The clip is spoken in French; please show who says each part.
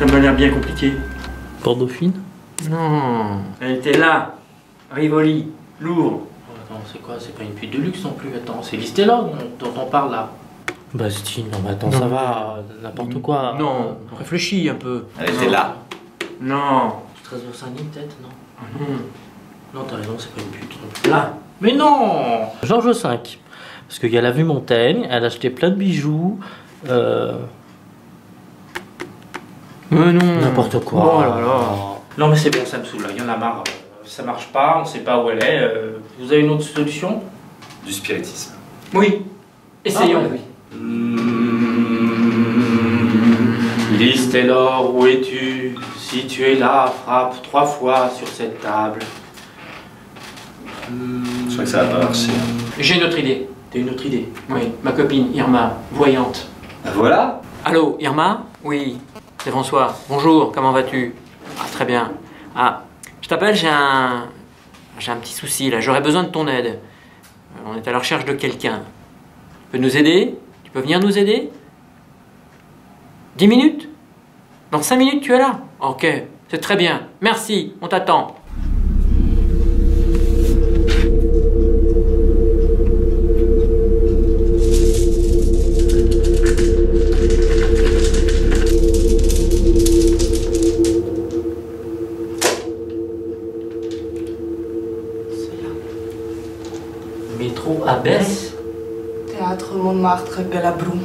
Speaker 1: Ça m'a l'air bien compliqué.
Speaker 2: Port Dauphine
Speaker 1: Non. Elle était là. Rivoli. Lourd.
Speaker 2: Attends, c'est quoi? C'est pas une pute de luxe non plus. Attends, c'est Listéla dont on parle là. Bastille, non mais attends,
Speaker 1: Non.
Speaker 2: ça va, n'importe quoi.
Speaker 1: Non. Réfléchis un peu.
Speaker 3: Elle était là.
Speaker 1: Non.
Speaker 2: Strasbourg Saint-Denis peut-être, non?
Speaker 1: Hum.
Speaker 2: Non, t'as raison, c'est pas une pute. non plus.
Speaker 1: Là.
Speaker 2: Mais non Georges V. Parce qu'elle a vu Montaigne, elle a acheté plein de bijoux. Euh,
Speaker 1: Mais non.
Speaker 2: N'importe quoi.
Speaker 1: Oh là là.
Speaker 2: Non mais c'est bon, ça me saoule, là. il y en a marre. Ça marche pas, on sait pas où elle est. Euh, Vous avez une autre solution?
Speaker 3: Du spiritisme.
Speaker 1: Oui. Essayons.
Speaker 2: Ah, bah oui. Lise Taylor, où es-tu? Si tu es là, frappe trois fois sur cette table.
Speaker 3: Je crois que ça va pas marcher.
Speaker 1: J'ai une autre idée.
Speaker 2: T'as une autre idée?
Speaker 1: Oui, ma copine Irma, voyante.
Speaker 3: Ah, voilà?
Speaker 1: Allô, Irma? Oui, c'est François. Bonjour, comment vas-tu? Ah, très bien. Ah, je t'appelle, j'ai un... J'ai un petit souci, là. J'aurais besoin de ton aide. Euh, On est à la recherche de quelqu'un. Tu peux nous aider? Tu peux venir nous aider? 10 minutes? Dans 5 minutes, tu es là Ok, c'est très bien. Merci, on t'attend.
Speaker 2: Métro Abbesse
Speaker 4: Théâtre Montmartre Galabru.